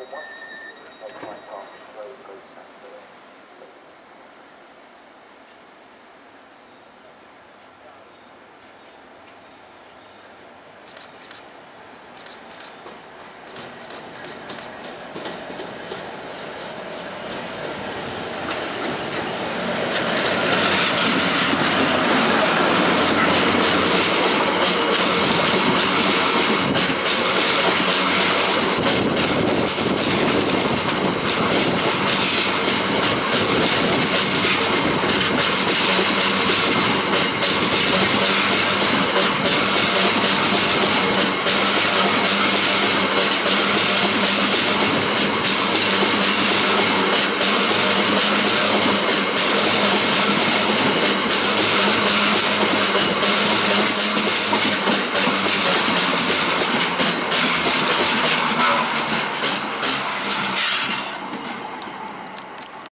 Number one.